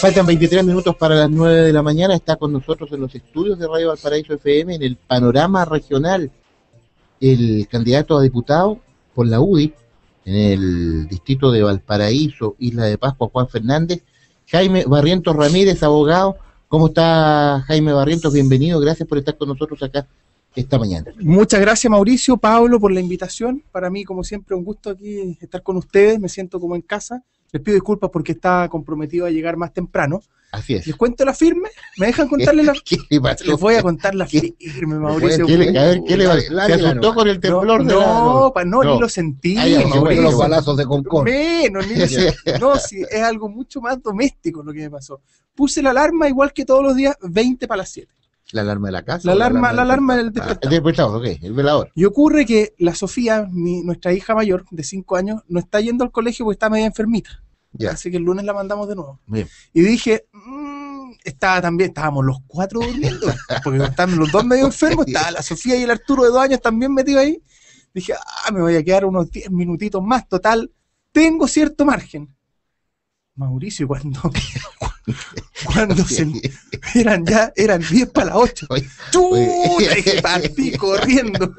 Faltan 23 minutos para las 9 de la mañana. Está con nosotros en los estudios de Radio Valparaíso FM en el panorama regional el candidato a diputado por la UDI en el distrito de Valparaíso, Isla de Pascua, Juan Fernández, Jaime Barrientos Ramírez, abogado. ¿Cómo está Jaime Barrientos? Bienvenido, gracias por estar con nosotros acá esta mañana. Muchas gracias Mauricio, Pablo, por la invitación. Para mí, como siempre, un gusto aquí estar con ustedes, me siento como en casa. Les pido disculpas porque estaba comprometido a llegar más temprano. Así es. ¿Les cuento la firme? ¿Me dejan contarle la ¿Qué le pasó? Les voy a contar la ¿Qué? firme, Mauricio. ¿Qué le, a ver, ¿qué le va? ¿Se Lámela asustó con el no, temblor de la- no, pa- no, No. ni lo sentí, Mauricio, Mauricio. los balazos de Concón. Menos, ni lo- no, sí, es algo mucho más doméstico lo que me pasó. Puse la alarma igual que todos los días, 20 para las 7. ¿La alarma de la casa? La alarma, la alarma del Ah, despertador. el despertador, ok, el velador. Y ocurre que la Sofía, mi- nuestra hija mayor de 5 años, no está yendo al colegio porque está media enfermita. Ya. Así que el lunes la mandamos de nuevo. Bien. Y dije, mm, estaba también, estábamos los cuatro durmiendo, porque estaban los dos medio enfermos, estaba la Sofía y el Arturo de dos años también metidos ahí. Dije, ah, me voy a quedar unos 10 minutitos más, total, tengo cierto margen. Mauricio, cuando, cuando se, eran ya, eran 10 para las 8. Oye, ¡Chuta! Partí corriendo.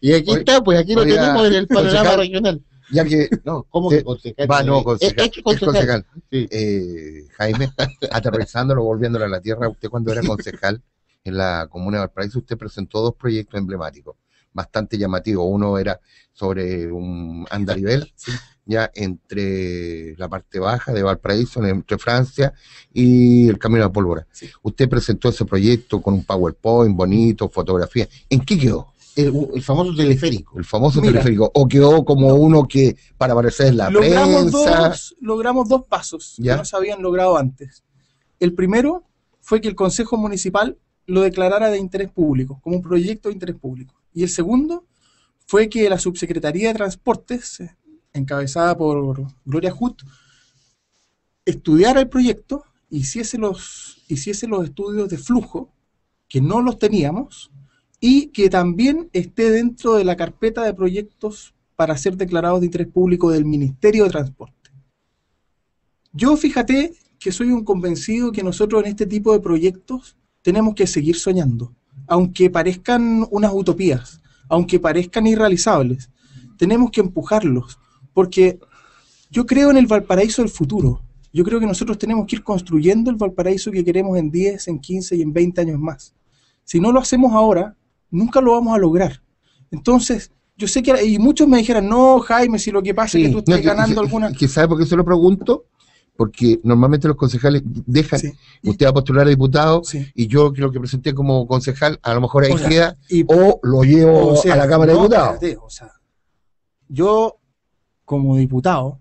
Y aquí Oye, está, pues aquí lo tenemos en el panorama concejal. regional. Ya que No, ¿cómo Sí. que concejal? va, no, Eh, concejal. eh, ex concejal. concejal. Sí. Eh, Jaime, aterrizándolo, volviéndolo a la tierra, usted cuando era concejal en la comuna de Valparaíso, usted presentó dos proyectos emblemáticos, bastante llamativos. Uno era sobre un andarivel, ya entre la parte baja de Valparaíso, entre Francia y el Camino de la Pólvora. Sí. Usted presentó ese proyecto con un PowerPoint bonito, fotografía. ¿En qué quedó? El, el famoso teleférico. El famoso Mira. teleférico. ¿O quedó como uno que para aparecer en la logramos, prensa? dos, logramos dos pasos Ya. que no se habían logrado antes. El primero fue que el Consejo Municipal lo declarara de interés público, como un proyecto de interés público. Y el segundo fue que la Subsecretaría de Transportes, encabezada por Gloria Hut, estudiara el proyecto, hiciese los, hiciese los estudios de flujo, que no los teníamos, y que también esté dentro de la carpeta de proyectos para ser declarados de interés público del Ministerio de Transporte. Yo fíjate que soy un convencido que nosotros en este tipo de proyectos tenemos que seguir soñando, aunque parezcan unas utopías, aunque parezcan irrealizables, tenemos que empujarlos, porque yo creo en el Valparaíso del futuro. Yo creo que nosotros tenemos que ir construyendo el Valparaíso que queremos en 10, en 15 y en 20 años más. Si no lo hacemos ahora, nunca lo vamos a lograr. Entonces, yo sé que, y muchos me dijeran, no, Jaime, si lo que pasa es que tú No, estás que- ganando que- alguna... que ¿Sabe por qué se lo pregunto? Porque normalmente los concejales dejan, Sí, usted va a postular a diputado sí. y yo lo que presenté como concejal, a lo mejor ahí O sea, queda, y- o lo llevo O sea, a la Cámara no, de Diputados. espérate, o sea, yo, como diputado,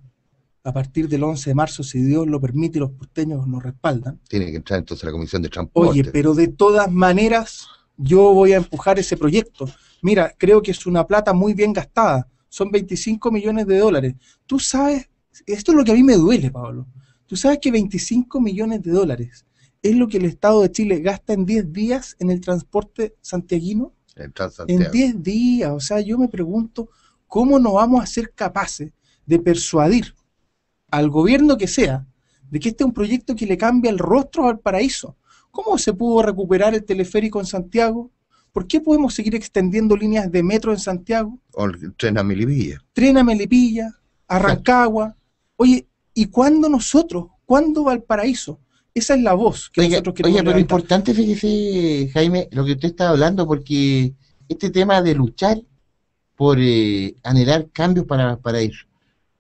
a partir del 11 de marzo, si Dios lo permite y los porteños nos respaldan, Tiene que entrar entonces a la Comisión de Transporte. oye, pero de todas maneras, yo voy a empujar ese proyecto. Mira, creo que es una plata muy bien gastada. Son 25 millones de dólares. Tú sabes, esto es lo que a mí me duele, Pablo. Tú sabes que 25 millones de dólares es lo que el Estado de Chile gasta en 10 días en el transporte santiaguino. en En Transantiago. 10 días, o sea, yo me pregunto cómo no vamos a ser capaces de persuadir al gobierno que sea de que este es un proyecto que le cambia el rostro al paraíso. ¿Cómo se pudo recuperar el teleférico en Santiago? ¿Por qué podemos seguir extendiendo líneas de metro en Santiago? O el tren a Melipilla. Tren a Melipilla, a Rancagua. Oye, ¿y cuándo nosotros? ¿Cuándo Valparaíso? Esa es la voz que nosotros queremos oiga, pero levantar. importante, fíjese, Jaime, lo que usted está hablando, porque este tema de luchar por eh, anhelar cambios para, para eso.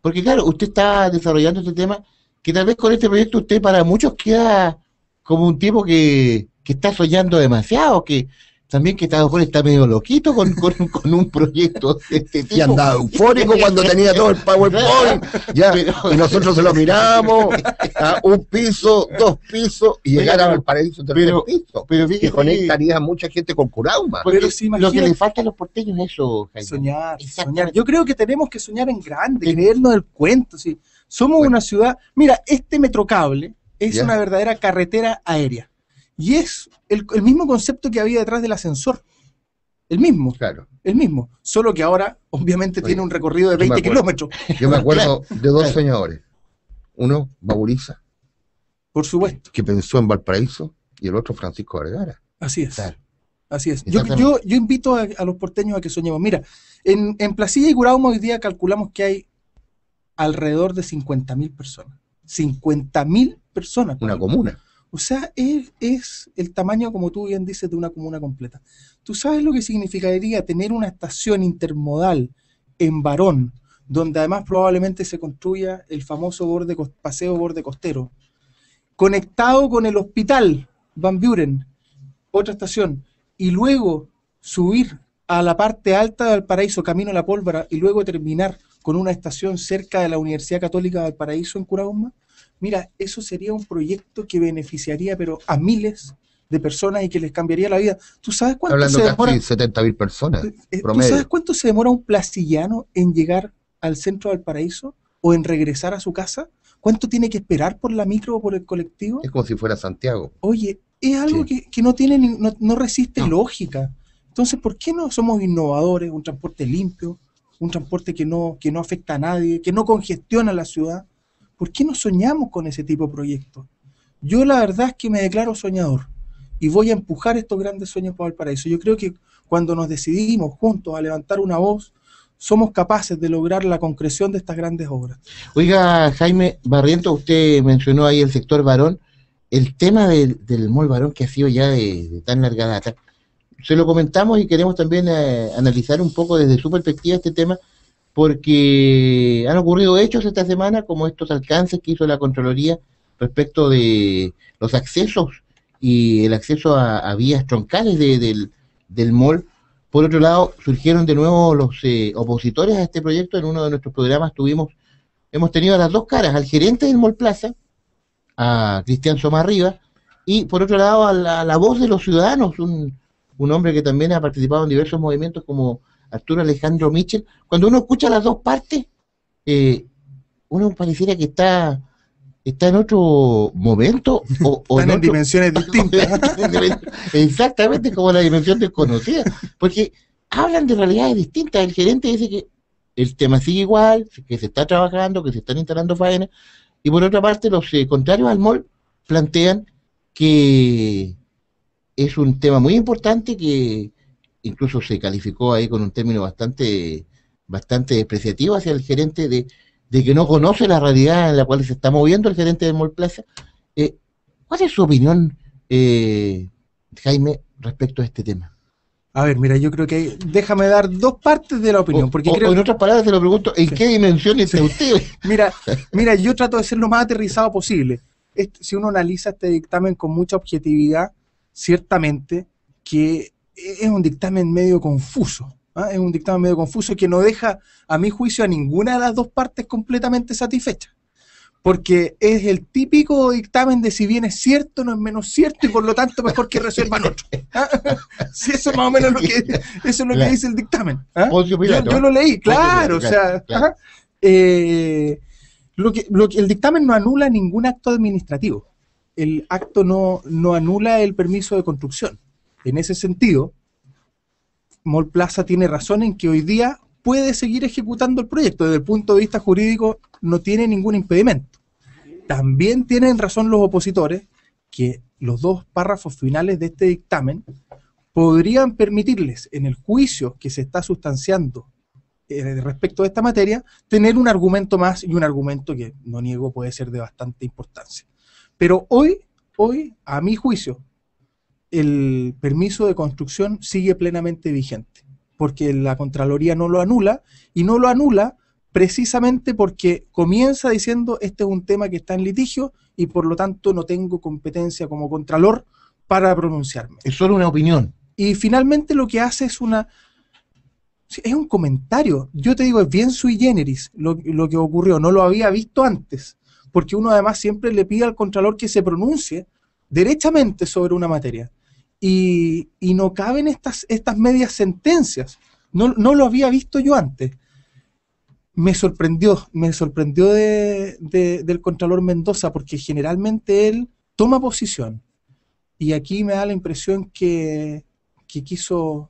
Porque claro, usted está desarrollando este tema que tal vez con este proyecto usted para muchos queda como un tipo que, que está soñando demasiado, que también que está, está medio loquito con, con, con un proyecto de este tipo. Y andaba eufórico cuando tenía todo el PowerPoint. Ya, Pero- y nosotros se lo miramos a un piso, dos pisos y llegar al paraíso tercer pero- piso. Pero Que fíjese, conectaría a mucha gente con Curauma. Pero sí, lo que le falta a los porteños es eso, Jaime. Soñar. Yo creo que tenemos que soñar en grande, Sí. creernos el cuento. Sí. Somos Bueno. una ciudad. Mira, este metrocable es Ya. una verdadera carretera aérea. Y es el, el mismo concepto que había detrás del ascensor. El mismo, Claro. el mismo. Solo que ahora, obviamente, Oye, tiene un recorrido de yo me 20 acuerdo. kilómetros. Yo me acuerdo de dos Claro. soñadores. Uno, Baburiza, Por supuesto. Que pensó en Valparaíso y el otro Francisco Vergara. Así es. Claro. Así es. Yo, yo, yo invito a, a los porteños a que soñemos. Mira, en, en Placilla y Curauma hoy día calculamos que hay alrededor de 50.000 personas. 50.000 personas. Una comuna. O sea, es, es el tamaño, como tú bien dices, de una comuna completa. ¿Tú sabes lo que significaría tener una estación intermodal en Barón, donde además probablemente se construya el famoso borde, paseo borde costero, conectado con el hospital Van Buren, otra estación, y luego subir a la parte alta de Valparaíso, camino a la pólvora, y luego terminar con una estación cerca de la Universidad Católica de Valparaíso en Curauma? Mira, eso sería un proyecto que beneficiaría pero a miles de personas y que les cambiaría la vida. ¿Tú sabes cuánto Hablando se demora? casi 70 mil personas. eh, ¿Tú promedio. sabes cuánto se demora un placillano en llegar al centro del paraíso o en regresar a su casa? ¿Cuánto tiene que esperar por la micro o por el colectivo? Es como si fuera Santiago. Oye, es algo Sí. que, que no tiene ni- no, no resiste No. lógica. Entonces, ¿por qué no somos innovadores? Un transporte limpio, un transporte que no, que no afecta a nadie, que no congestiona la ciudad. ¿Por qué no soñamos con ese tipo de proyectos? Yo la verdad es que me declaro soñador y voy a empujar estos grandes sueños para Valparaíso. Yo creo que cuando nos decidimos juntos a levantar una voz, somos capaces de lograr la concreción de estas grandes obras. Oiga, Jaime Barriento, usted mencionó ahí el sector varón. El tema del, del mall varón que ha sido ya de, de tan larga data, se lo comentamos y queremos también eh, analizar un poco desde su perspectiva este tema, porque han ocurrido hechos esta semana, como estos alcances que hizo la Contraloría respecto de los accesos y el acceso a, vías troncales de- del, del mall. Por otro lado, surgieron de nuevo los eh, opositores a este proyecto. En uno de nuestros programas tuvimos hemos tenido a las dos caras, al gerente del Mall Plaza, a Cristian Somarriba, y por otro lado a la, a la voz de los ciudadanos, un, un hombre que también ha participado en diversos movimientos como Arturo Alejandro Mitchell. Cuando uno escucha las dos partes, eh, uno pareciera que está, está en otro momento o, o Están en otro- dimensiones distintas. Exactamente como la dimensión desconocida, porque hablan de realidades distintas. El gerente dice que el tema sigue igual, que se está trabajando, que se están instalando faenas, y por otra parte los eh, contrarios al MOL plantean que es un tema muy importante que incluso se calificó ahí con un término bastante bastante despreciativo hacia el gerente de, de que no conoce la realidad en la cual se está moviendo el gerente del Mall Plaza. Eh, ¿Cuál es su opinión, eh, Jaime, respecto a este tema? A ver, mira, yo creo que hay- déjame dar dos partes de la opinión, O- porque o- creo o en otras palabras, se lo pregunto, ¿en Sí. qué dimensión está usted? Mira, mira, yo trato de ser lo más aterrizado posible. Este- si uno analiza este dictamen con mucha objetividad, ciertamente que es un dictamen medio confuso. ¿ah? Es un dictamen medio confuso que no deja, a mi juicio, a ninguna de las dos partes completamente satisfecha. Porque es el típico dictamen de si bien es cierto, no es menos cierto, y por lo tanto mejor que resuelvan otro. ¿ah? Sí, eso es más o menos lo que, eso es lo que dice el dictamen. ¿ah? Yo, lo leí, claro, o sea, claro. Eh, lo que, lo que, el dictamen no anula ningún acto administrativo. El acto no, no anula el permiso de construcción. En ese sentido, Mall Plaza tiene razón en que hoy día puede seguir ejecutando el proyecto. Desde el punto de vista jurídico, no tiene ningún impedimento. También tienen razón los opositores que los dos párrafos finales de este dictamen podrían permitirles en el juicio que se está sustanciando eh, respecto a esta materia, tener un argumento más y un argumento que, no niego, puede ser de bastante importancia. Pero hoy, hoy, a mi juicio, el permiso de construcción sigue plenamente vigente, porque la Contraloría no lo anula y no lo anula precisamente porque comienza diciendo este es un tema que está en litigio y por lo tanto no tengo competencia como Contralor para pronunciarme. Es solo una opinión. Y finalmente lo que hace es una. Es un comentario. Yo te digo, es bien sui generis lo, lo que ocurrió. No lo había visto antes. Porque uno además siempre le pide al Contralor que se pronuncie derechamente sobre una materia. Y, no caben estas, medias sentencias. No, lo había visto yo antes. Me sorprendió, me sorprendió de- de- del Contralor Mendoza, porque generalmente él toma posición. Y aquí me da la impresión que, quiso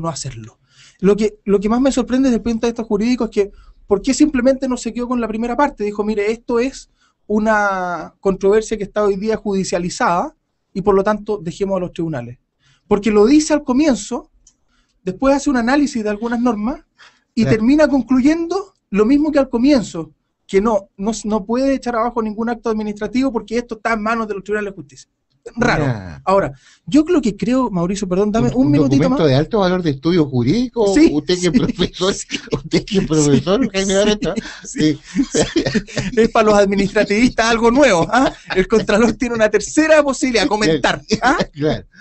no hacerlo. Lo que, lo que más me sorprende desde el punto de vista jurídico es que, ¿por qué simplemente no se quedó con la primera parte? Dijo, mire, esto es una controversia que está hoy día judicializada y por lo tanto dejemos a los tribunales. Porque lo dice al comienzo, después hace un análisis de algunas normas y Claro. termina concluyendo lo mismo que al comienzo, que no, no, no puede echar abajo ningún acto administrativo porque esto está en manos de los tribunales de justicia. Raro. Ahora, yo lo que creo, Mauricio, perdón, dame un, un minutito más. de alto valor de estudio jurídico. Sí, usted que es sí, profesor, sí. usted que es profesor. Es para los administrativistas algo nuevo. ¿ah? El Contralor tiene una tercera posibilidad, comentar. ¿ah? Claro.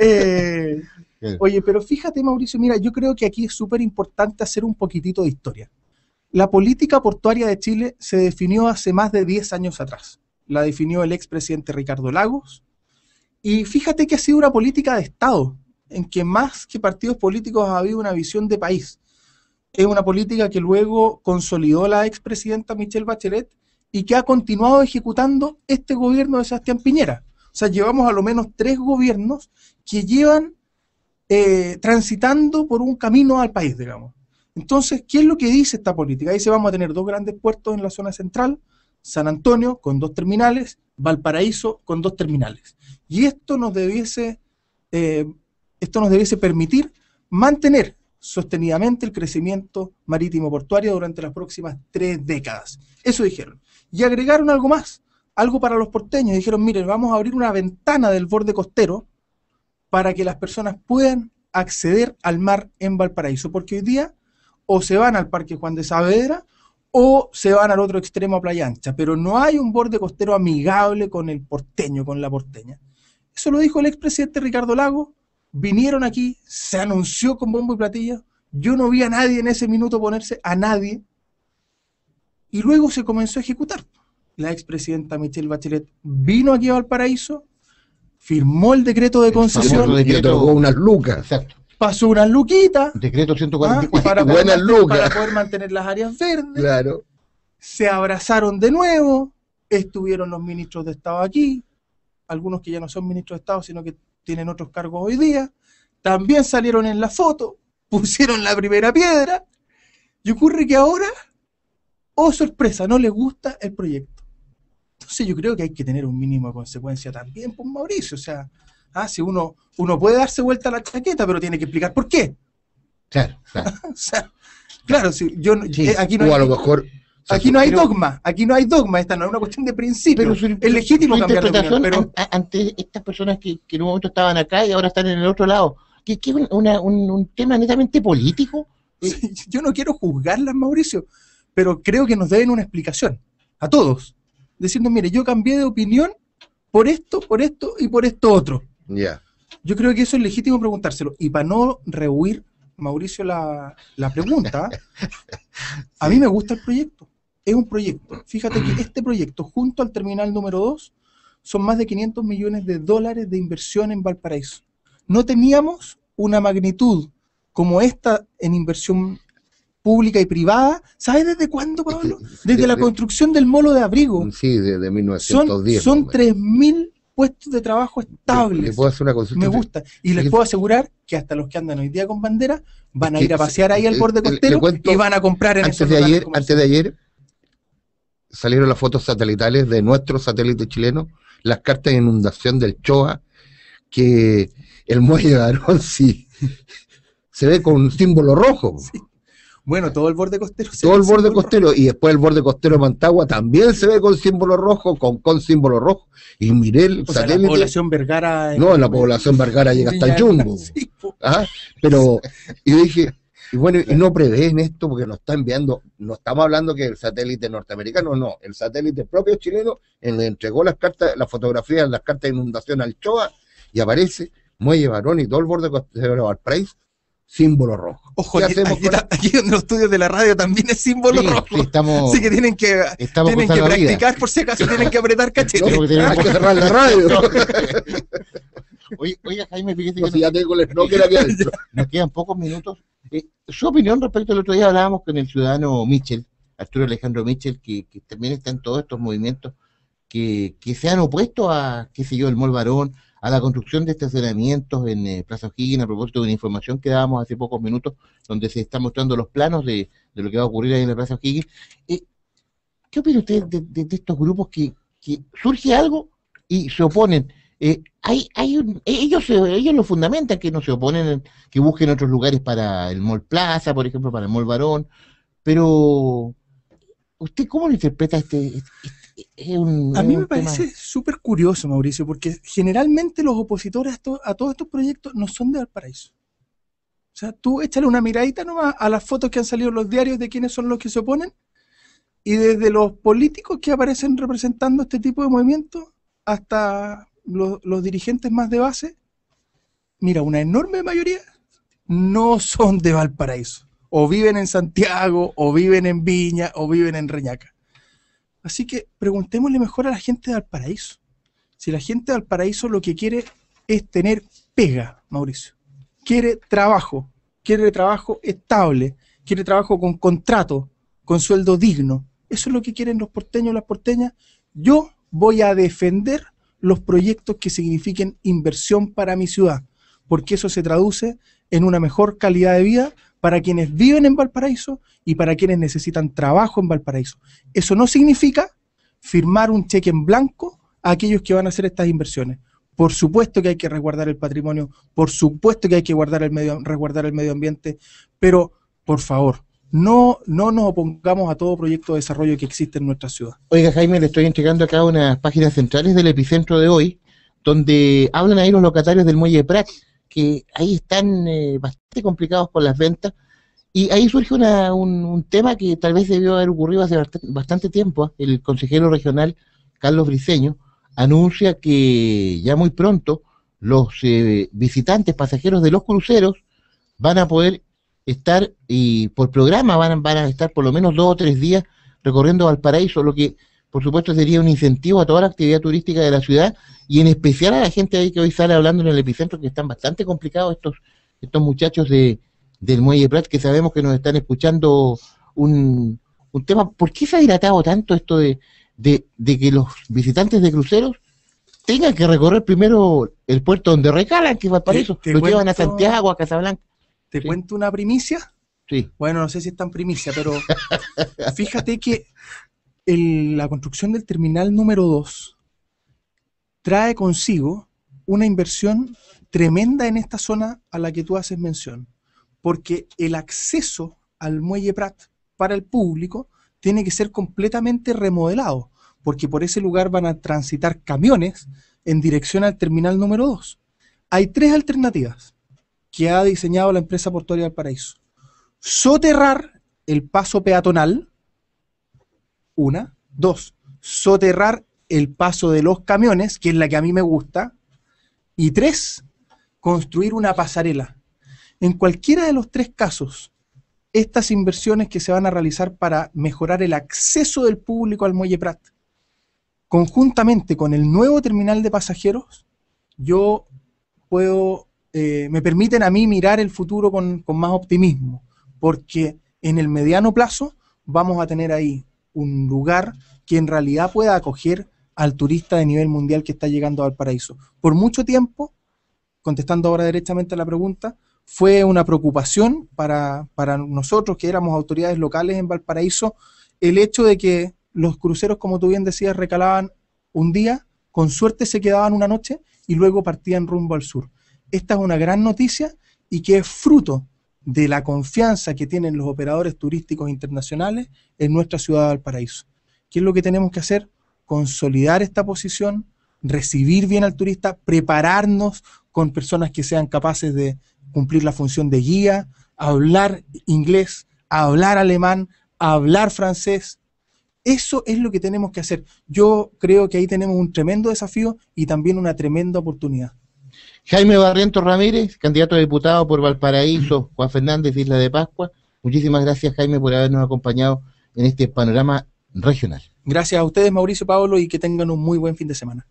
Eh, Claro. oye, pero fíjate, Mauricio, mira, yo creo que aquí es súper importante hacer un poquitito de historia. La política portuaria de Chile se definió hace más de 10 años atrás. La definió el expresidente Ricardo Lagos. Y fíjate que ha sido una política de Estado, en que más que partidos políticos ha habido una visión de país. Es una política que luego consolidó la expresidenta Michelle Bachelet y que ha continuado ejecutando este gobierno de Sebastián Piñera. O sea, llevamos a lo menos tres gobiernos que llevan eh, transitando por un camino al país, digamos. Entonces, ¿qué es lo que dice esta política? Dice, vamos a tener dos grandes puertos en la zona central, San Antonio con dos terminales, Valparaíso con dos terminales. Y esto nos debiese, eh, esto nos debiese permitir mantener sostenidamente el crecimiento marítimo portuario durante las próximas tres décadas. Eso dijeron. Y agregaron algo más, algo para los porteños. Dijeron, miren, vamos a abrir una ventana del borde costero para que las personas puedan acceder al mar en Valparaíso, porque hoy día o se van al Parque Juan de Saavedra o se van al otro extremo a Playa Ancha, pero no hay un borde costero amigable con el porteño, con la porteña. Eso lo dijo el expresidente Ricardo Lago, vinieron aquí, se anunció con bombo y platillo, yo no vi a nadie en ese minuto ponerse, a nadie, y luego se comenzó a ejecutar. La expresidenta Michelle Bachelet vino aquí a Valparaíso, firmó el decreto de El concesión, de- Y otorgó unas lucas. Exacto. Pasó unas luquitas Decreto ah, 144. para, poder Buenas mantener- lucas. para poder mantener las áreas verdes. Claro. se abrazaron de nuevo, estuvieron los ministros de Estado aquí, algunos que ya no son ministros de Estado, sino que tienen otros cargos hoy día, también salieron en la foto, pusieron la primera piedra, y ocurre que ahora, oh sorpresa, no les gusta el proyecto. Entonces yo creo que hay que tener un mínimo de consecuencia también, pues Mauricio, o sea, ah, si uno, uno puede darse vuelta a la chaqueta, pero tiene que explicar por qué. Claro, claro. O sea, claro, si yo Sí, eh, aquí no O a hay- lo mejor. Aquí no hay pero- dogma, aquí no hay dogma, esta no es una cuestión de principio. Pero su, es legítimo su cambiar de opinión, pero an- ante estas personas que, que en un momento estaban acá y ahora están en el otro lado, que es un, un- un tema netamente político. yo no quiero juzgarlas, Mauricio, pero creo que nos deben una explicación a todos. Diciendo, mire, yo cambié de opinión por esto, por esto y por esto otro. Ya. Yo creo que eso es legítimo preguntárselo. Y para no rehuir, Mauricio, la, la pregunta, a mí me gusta el proyecto. Es un proyecto. Fíjate que este proyecto, junto al terminal número 2, son más de 500 millones de dólares de inversión en Valparaíso. No teníamos una magnitud como esta en inversión pública y privada. ¿Sabes desde cuándo, Pablo? Desde la construcción del molo de abrigo. Sí, desde Son, 1910. son menos. 3.000 puestos de trabajo ¿Le estables. puedo hacer una consulta? Me gusta. Y les puedo asegurar que hasta los que andan hoy día con bandera van a ir a pasear ahí al borde costero y van a comprar en Antes esos de ayer, antes de ayer salieron las fotos satelitales de nuestro satélite chileno, las cartas de inundación del Choa, que el muelle de Arón sí se ve con un símbolo rojo. Bueno, todo el borde costero. se Todo el borde costero y después el borde costero de Mantagua también se ve con símbolo rojo, con, con símbolo rojo. Y miré el O sea, la satélite. población Vergara. no, la población Vergara llega hasta el Jumbo. Pero, y dije, y bueno, y no prevén esto porque nos está enviando, no estamos hablando que el satélite norteamericano, no, el satélite propio chileno le entregó las cartas, las fotografías, las cartas de inundación al CHOA y aparece Muelle Varón y todo el borde costero de Valparaíso, símbolo rojo. Ojo, ¿Qué aquí, hacemos aquí con- aquí en los estudios de la radio también es símbolo Sí, rojo. sí, estamos, Así que tienen que, estamos tienen que practicar por si acaso tienen que apretar cachete. No, porque tenemos- hay que cerrar la radio. Oye, oiga, Jaime, fíjese No, que si ya tengo el aquí adentro. nos quedan pocos minutos. Eh, su opinión respecto al otro día hablábamos con el ciudadano Mitchell, Arturo Alejandro Mitchell, que, que también está en todos estos movimientos que, que se han opuesto a, qué sé yo, el Mol Varón, a la construcción de estacionamientos en eh, Plaza O'Higgins, a propósito de una información que dábamos hace pocos minutos, donde se están mostrando los planos de, de lo que va a ocurrir ahí en la Plaza O'Higgins. Eh, ¿qué opina usted de, de- estos grupos que, que surge algo y se oponen? Eh, hay, hay un- ellos, se- ellos lo fundamentan, que no se oponen, en- que busquen otros lugares para el Mall Plaza, por ejemplo, para el Mall Barón, pero ¿usted cómo lo interpreta este- este- es un- A mí me parece súper curioso, Mauricio, porque generalmente los opositores a, todos estos proyectos no son de Valparaíso. O sea, tú échale una miradita nomás a las fotos que han salido en los diarios de quiénes son los que se oponen, y desde los políticos que aparecen representando este tipo de movimientos hasta los, los dirigentes más de base, mira, una enorme mayoría no son de Valparaíso. O viven en Santiago, o viven en Viña, o viven en Reñaca. Así que preguntémosle mejor a la gente de Valparaíso. Si la gente de Valparaíso lo que quiere es tener pega, Mauricio. Quiere trabajo, quiere trabajo estable, quiere trabajo con contrato, con sueldo digno. Eso es lo que quieren los porteños y las porteñas. Yo voy a defender los proyectos que signifiquen inversión para mi ciudad, porque eso se traduce en una mejor calidad de vida para quienes viven en Valparaíso y para quienes necesitan trabajo en Valparaíso. Eso no significa firmar un cheque en blanco a aquellos que van a hacer estas inversiones. Por supuesto que hay que resguardar el patrimonio, por supuesto que hay que guardar el medio, resguardar el medio ambiente, pero por favor, no, no nos opongamos a todo proyecto de desarrollo que existe en nuestra ciudad. Oiga, Jaime, le estoy entregando acá unas páginas centrales del epicentro de hoy, donde hablan ahí los locatarios del Muelle Prat, que ahí están eh, bastante complicados por las ventas, y ahí surge una- un, tema que tal vez debió haber ocurrido hace bast- bastante tiempo. ¿ah? El consejero regional, Carlos Briceño, anuncia que ya muy pronto los eh, visitantes, pasajeros de los cruceros, van a poder estar, y por programa van, van a estar por lo menos dos o tres días recorriendo Valparaíso, lo que por supuesto sería un incentivo a toda la actividad turística de la ciudad y en especial a la gente ahí que hoy sale hablando en el epicentro, que están bastante complicados estos, estos muchachos de, del Muelle Prat, que sabemos que nos están escuchando un, un tema. ¿Por qué se ha dilatado tanto esto de, de, de que los visitantes de cruceros tengan que recorrer primero el puerto donde recalan, que es Valparaíso? Te- te Lo llevan a Santiago, a Casablanca. ¿Te Sí. cuento una primicia? Sí. Bueno, no sé si es tan primicia, pero fíjate que el- la construcción del terminal número 2 trae consigo una inversión tremenda en esta zona a la que tú haces mención, porque el acceso al muelle Prat para el público tiene que ser completamente remodelado, porque por ese lugar van a transitar camiones en dirección al terminal número 2. Hay tres alternativas que ha diseñado la empresa portuaria del Paraíso. Soterrar el paso peatonal, una. Dos, soterrar el paso de los camiones, que es la que a mí me gusta. Y tres, construir una pasarela. En cualquiera de los tres casos, estas inversiones que se van a realizar para mejorar el acceso del público al Muelle Prat, conjuntamente con el nuevo terminal de pasajeros, yo puedo, eh, me permiten a mí mirar el futuro con, con más optimismo, porque en el mediano plazo vamos a tener ahí un lugar que en realidad pueda acoger al turista de nivel mundial que está llegando al paraíso. Por mucho tiempo, contestando ahora directamente a la pregunta, fue una preocupación para, para nosotros que éramos autoridades locales en Valparaíso el hecho de que los cruceros, como tú bien decías, recalaban un día, con suerte se quedaban una noche y luego partían rumbo al sur. Esta es una gran noticia y que es fruto de la confianza que tienen los operadores turísticos internacionales en nuestra ciudad de Valparaíso. ¿Qué es lo que tenemos que hacer? Consolidar esta posición, recibir bien al turista, prepararnos con personas que sean capaces de cumplir la función de guía, hablar inglés, hablar alemán, hablar francés. Eso es lo que tenemos que hacer. Yo creo que ahí tenemos un tremendo desafío y también una tremenda oportunidad. Jaime Barrientos Ramírez, candidato a diputado por Valparaíso, Juan Fernández, Isla de Pascua. Muchísimas gracias, Jaime, por habernos acompañado en este panorama regional. Gracias a ustedes, Mauricio Pablo, y que tengan un muy buen fin de semana.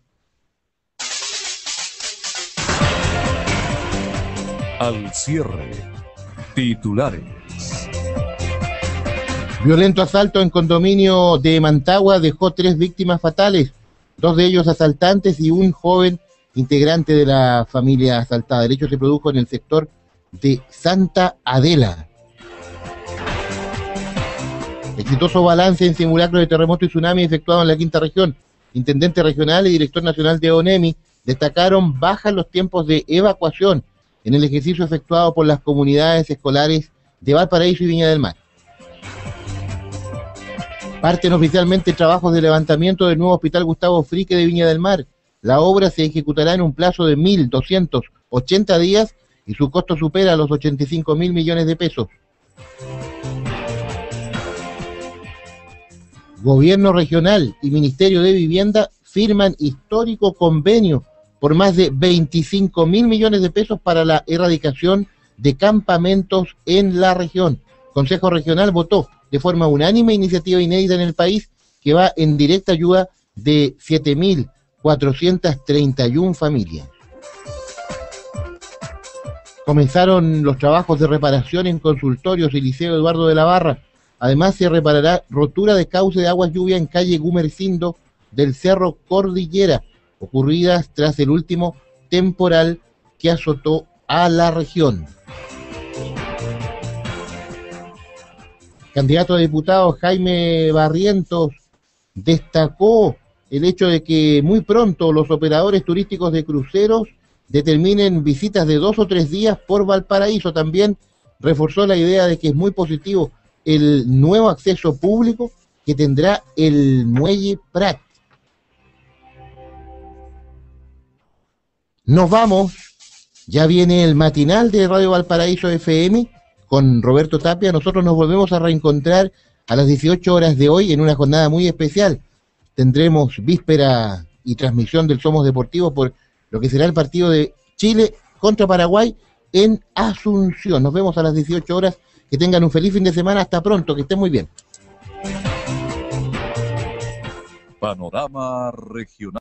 Al cierre, titulares. Violento asalto en condominio de Mantagua dejó tres víctimas fatales, dos de ellos asaltantes y un joven integrante de la familia asaltada. El hecho se produjo en el sector de Santa Adela. Exitoso balance en simulacro de terremoto y tsunami efectuado en la quinta región. Intendente regional y director nacional de ONEMI destacaron bajan los tiempos de evacuación en el ejercicio efectuado por las comunidades escolares de Valparaíso y Viña del Mar. Parten oficialmente trabajos de levantamiento del nuevo Hospital Gustavo Frique de Viña del Mar. La obra se ejecutará en un plazo de 1.280 días y su costo supera los 85 mil millones de pesos. Gobierno regional y Ministerio de Vivienda firman histórico convenio por más de 25 mil millones de pesos para la erradicación de campamentos en la región. Consejo Regional votó de forma unánime iniciativa inédita en el país que va en directa ayuda de 7.431 familias. Comenzaron los trabajos de reparación en consultorios y Liceo Eduardo de la Barra. Además se reparará rotura de cauce de aguas lluvia en calle Gumercindo del Cerro Cordillera, ocurridas tras el último temporal que azotó a la región. Candidato a diputado Jaime Barrientos destacó el hecho de que muy pronto los operadores turísticos de cruceros determinen visitas de dos o tres días por Valparaíso. También reforzó la idea de que es muy positivo el nuevo acceso público que tendrá el muelle Prat. Nos vamos, ya viene el matinal de Radio Valparaíso FM con Roberto Tapia. Nosotros nos volvemos a reencontrar a las 18 horas de hoy en una jornada muy especial. Tendremos víspera y transmisión del Somos Deportivos por lo que será el partido de Chile contra Paraguay en Asunción. Nos vemos a las 18 horas. Que tengan un feliz fin de semana. Hasta pronto. Que estén muy bien. Panorama Regional.